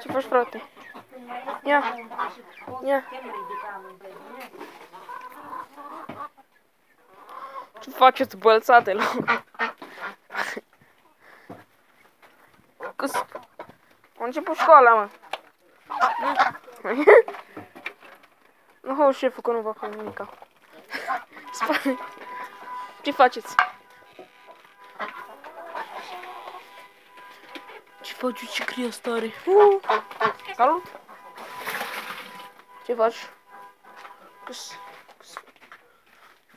Ce faci, frate? Ia! Ia! Ce faceți, bălțatelor? Câs... A început școala, mă! Nu, șeful, că nu va fac nimica. Ce faceți? wchodził ci kriostory. Karol? Gdzie patrz? Kus, kus.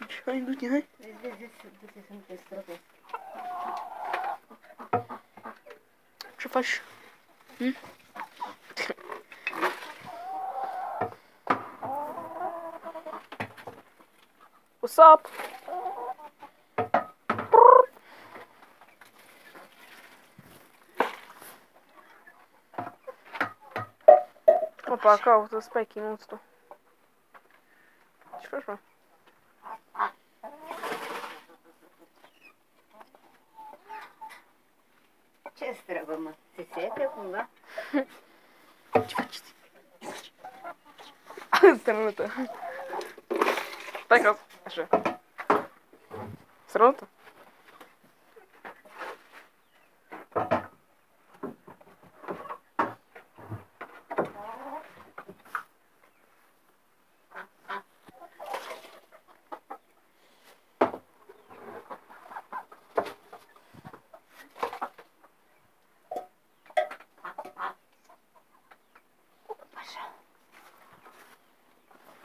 Dzisiaj, dzisiaj. No Przepaść. Hmm? What's up? пока вот спокинулся. Что же? Честно, мама, ты Чего мама. Странно-то. Так, а что? Странно-то?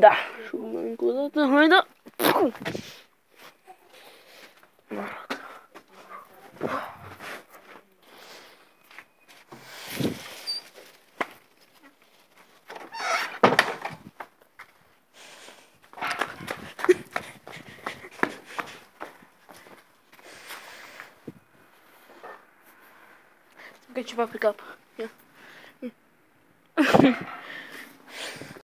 Да, шумно куда-то, ой, да. Get your puppy up. Yeah.